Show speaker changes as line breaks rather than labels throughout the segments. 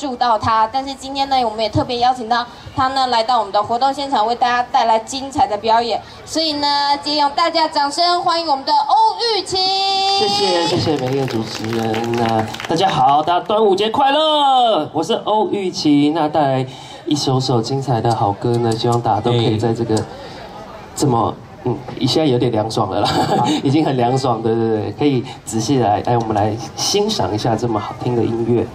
注到他。但是今天呢，我们也特别邀请到他呢来到我们的活动现场，为大家带来精彩的表演。所以呢，借用大家掌声欢迎我们的欧玉琴。
谢谢谢谢美丽的主持人。那大家好，大家端午节快乐！我是欧玉琴，那带来一首首精彩的好歌呢，希望大家都可以在这个这么。嗯，现在有点凉爽了啦，已经很凉爽，对对对，可以仔细来，哎，我们来欣赏一下这么好听的音乐。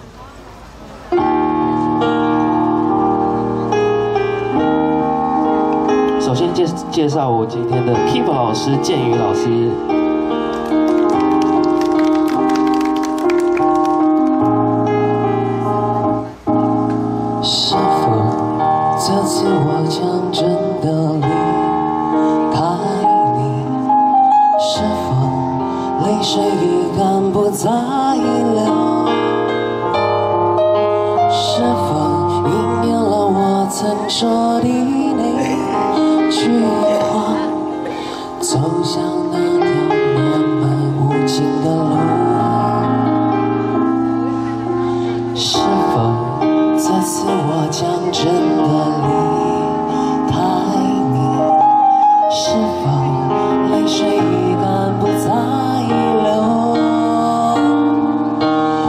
介绍我今天的 Keep 老师建宇老师。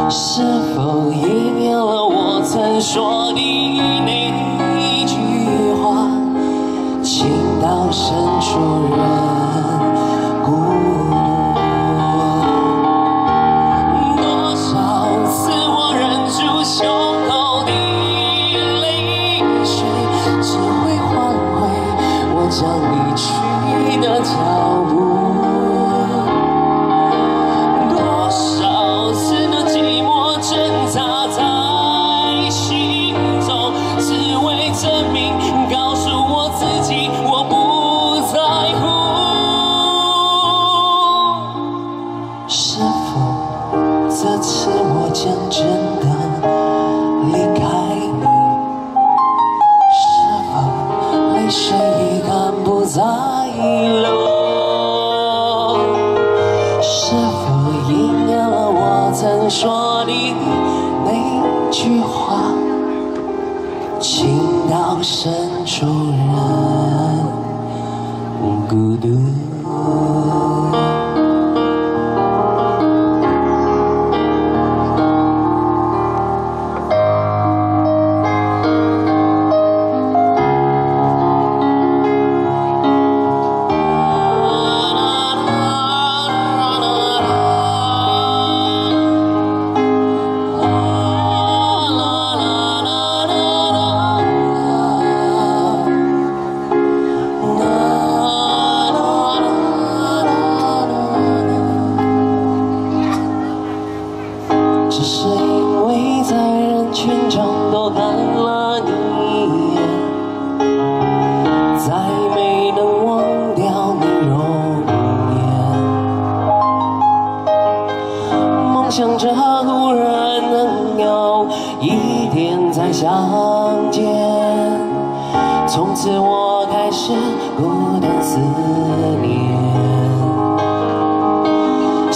是否也变了？我曾说的那一句话，情到深处人。再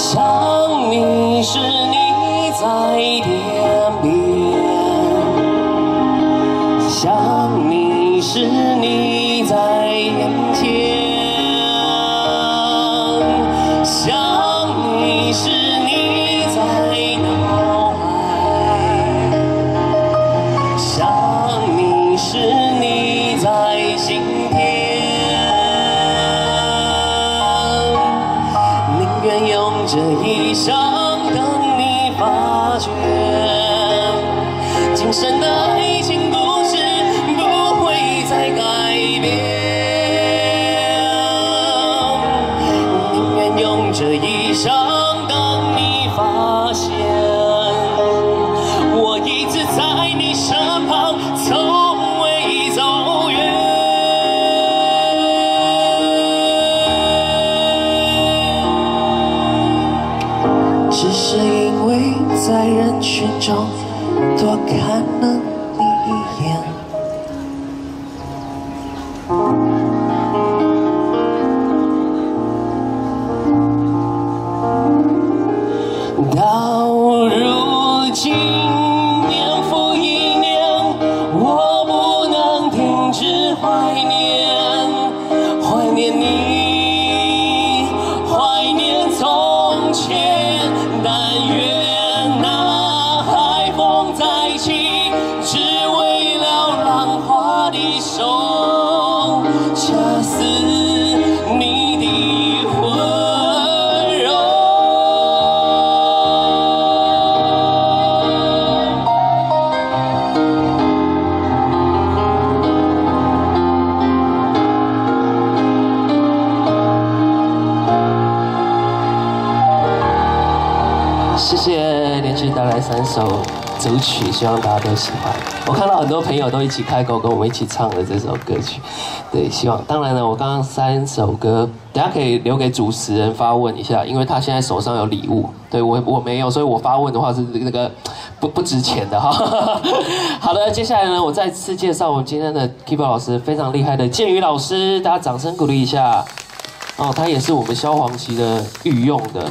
想你时你在天这一生组曲，希望大家都喜欢。我看到很多朋友都一起开口跟我们一起唱了这首歌曲，对，希望。当然了，我刚刚三首歌，等下可以留给主持人发问一下，因为他现在手上有礼物，对我我没有，所以我发问的话是那个不不值钱的哈。好的，接下来呢，我再次介绍我们今天的 keyboard 老师，非常厉害的建宇老师，大家掌声鼓励一下。哦，他也是我们萧煌奇的御用的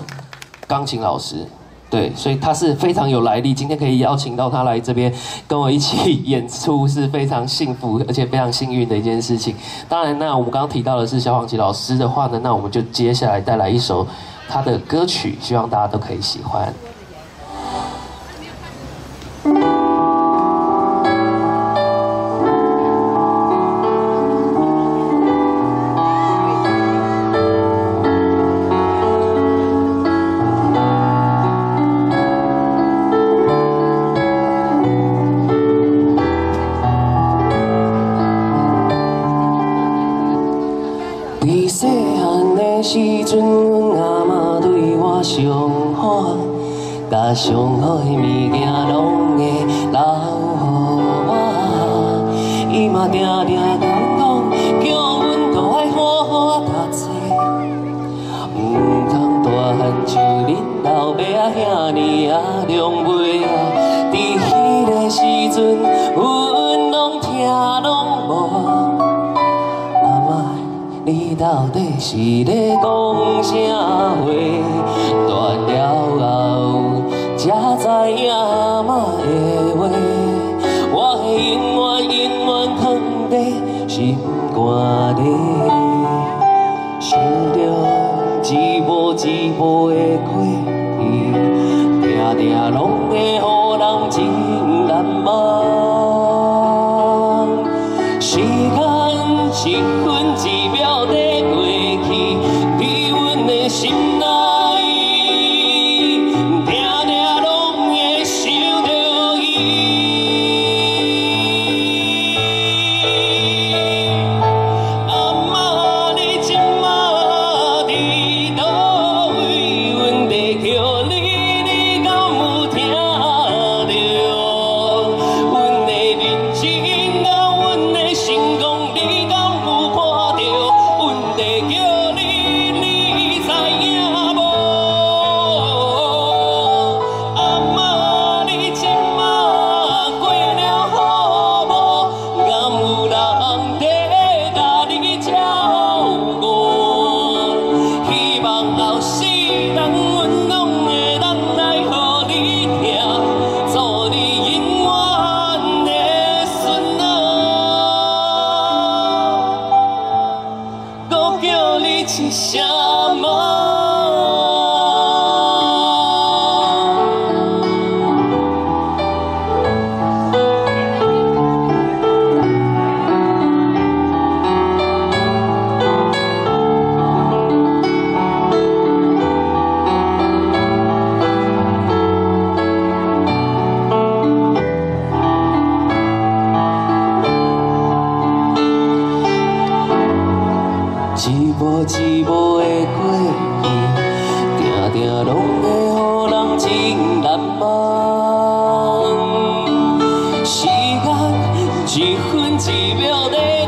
钢琴老师，对，所以他是非常有来历。今天可以邀请到他来这边跟我一起演出，是非常幸福而且非常幸运的一件事情。当然，那我们刚刚提到的是萧煌奇老师的话呢，那我们就接下来带来一首他的歌曲，希望大家都可以喜欢。你到底是咧讲啥话？断了后。才知影嘛的话，我会永远永远藏在心肝里，想着一步一步的过去，定定拢会予人真写下梦一分一秒地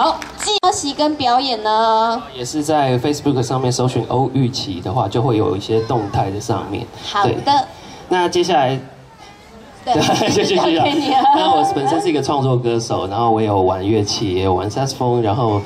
好，消息跟表演呢？
也是在 Facebook 上面搜寻欧玉琪的话，就会有一些动态在上面。
好的。
那接下来，
对，谢谢谢谢。
那我本身是一个创作歌手，然后我有玩乐器，也有玩萨克斯风，然后，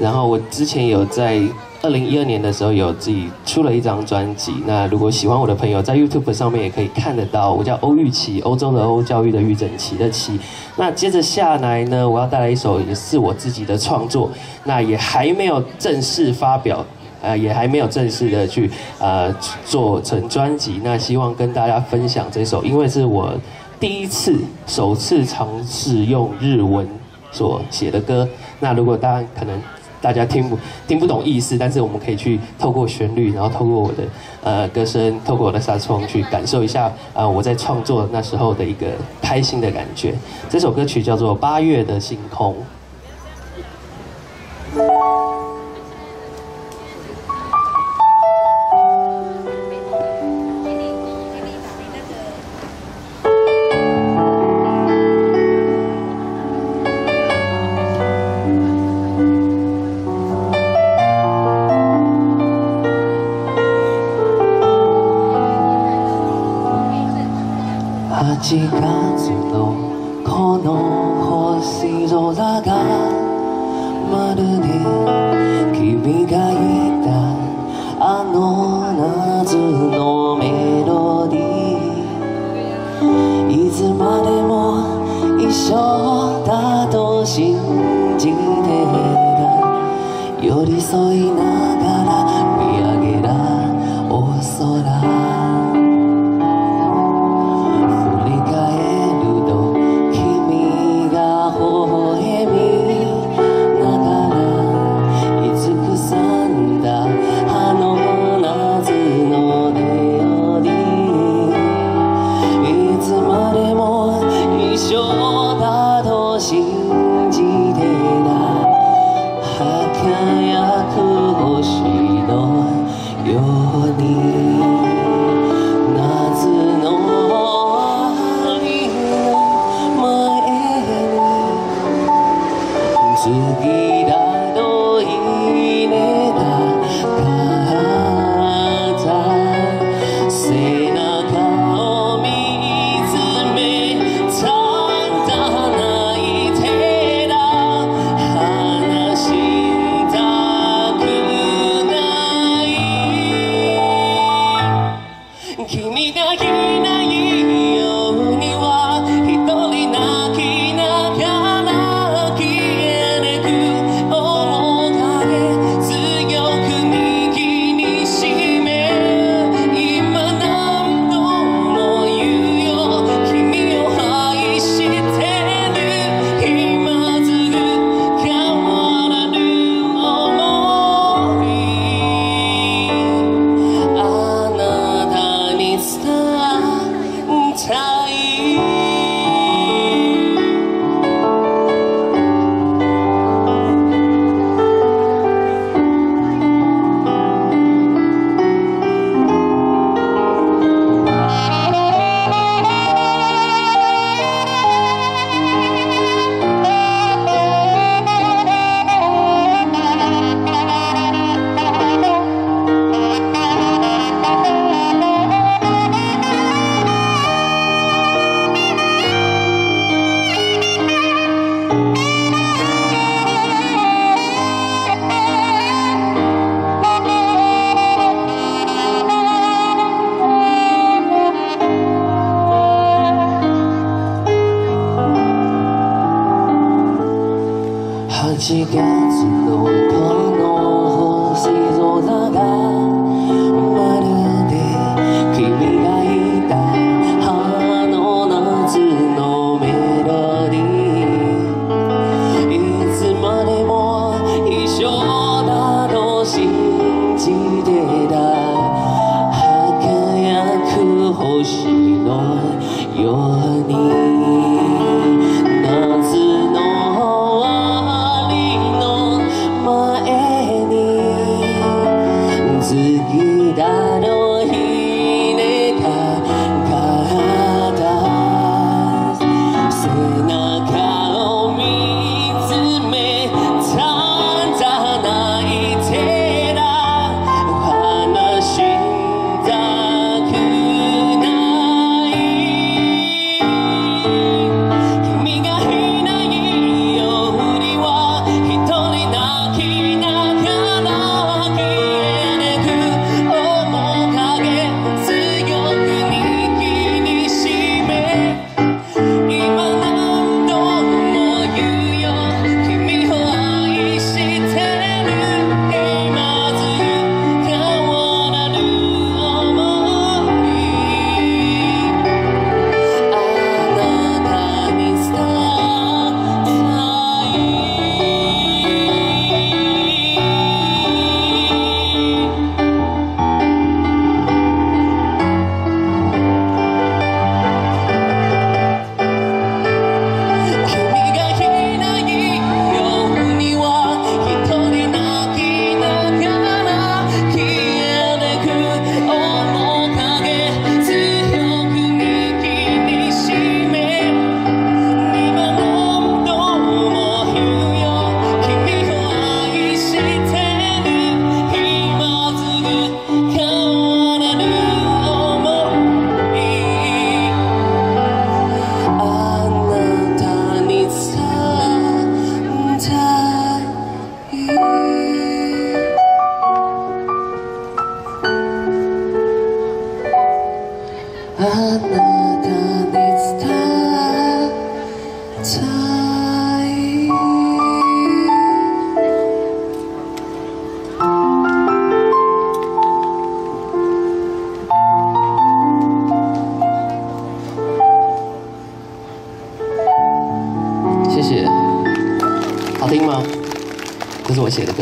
然后我之前有在。二零一二年的时候，有自己出了一张专辑。那如果喜欢我的朋友，在 YouTube 上面也可以看得到。我叫欧玉琪，欧洲的欧，教育的育，整齐的齐。那接着下来呢，我要带来一首也是我自己的创作。那也还没有正式发表，呃，也还没有正式的去呃做成专辑。那希望跟大家分享这首，因为是我第一次首次尝试用日文所写的歌。那如果大家可能。大家听不听不懂意思，但是我们可以去透过旋律，然后透过我的呃歌声，透过我的纱窗去感受一下呃我在创作那时候的一个开心的感觉。这首歌曲叫做《八月的星空》。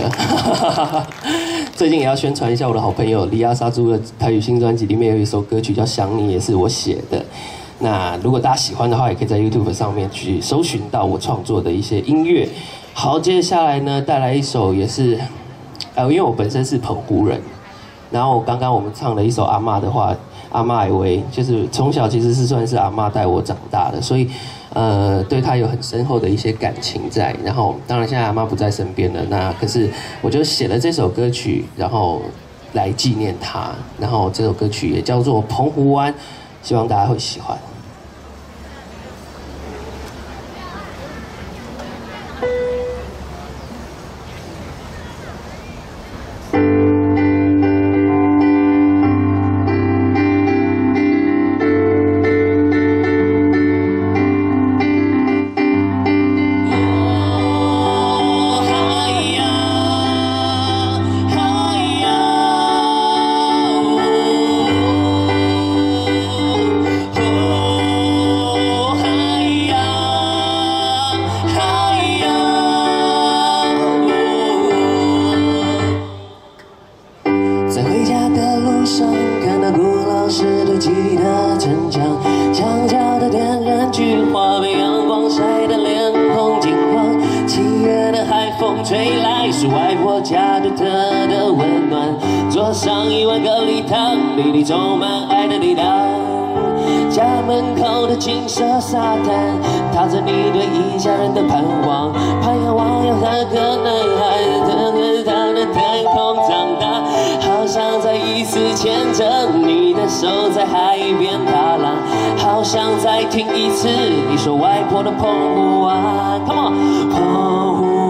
歌。最近也要宣传一下我的好朋友李亚莎猪的台语新专辑，里面有一首歌曲叫《想你》，也是我写的。那如果大家喜欢的话，也可以在 YouTube 上面去搜寻到我创作的一些音乐。好，接下来呢，带来一首也是，呃，因为我本身是澎湖人，然后刚刚我们唱了一首阿妈的话，阿妈艾薇，就是从小其实是算是阿妈带我长大的，所以，呃，对她有很深厚的一些感情在。然后，当然现在阿妈不在身边了，那可是我就写了这首歌曲，然后来纪念她。然后这首歌曲也叫做《澎湖湾》，希望大家会喜欢。一次牵着你的手在海边踏浪，好想再听一次你说外婆的澎湖湾，Come on，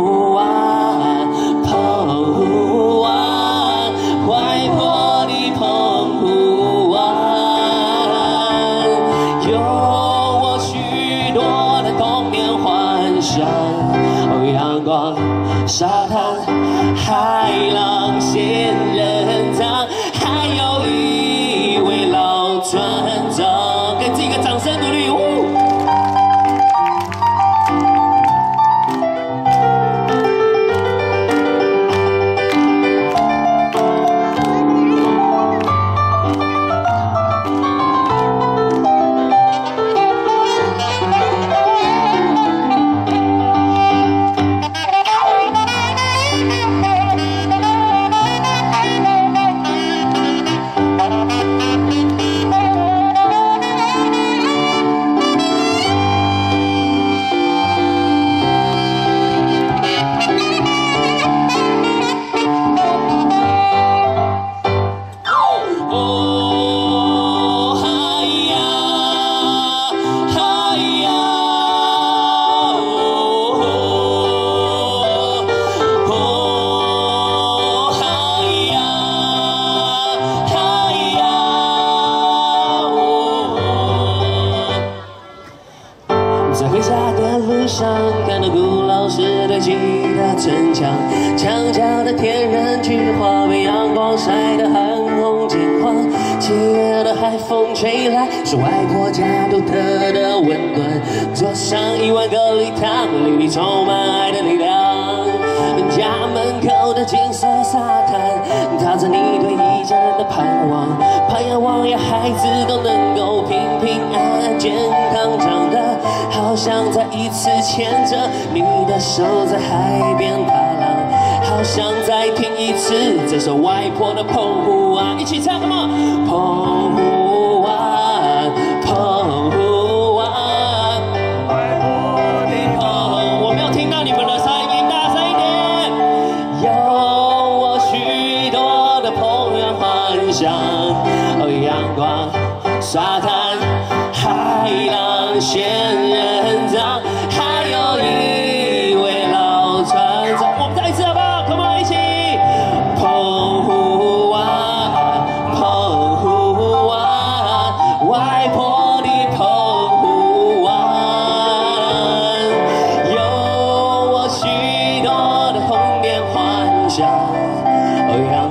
一次牵着你的手在海边踏浪，好想再听一次这首外婆的澎湖湾，一起唱，Come on，澎湖。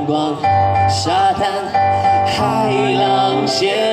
阳光沙滩海浪仙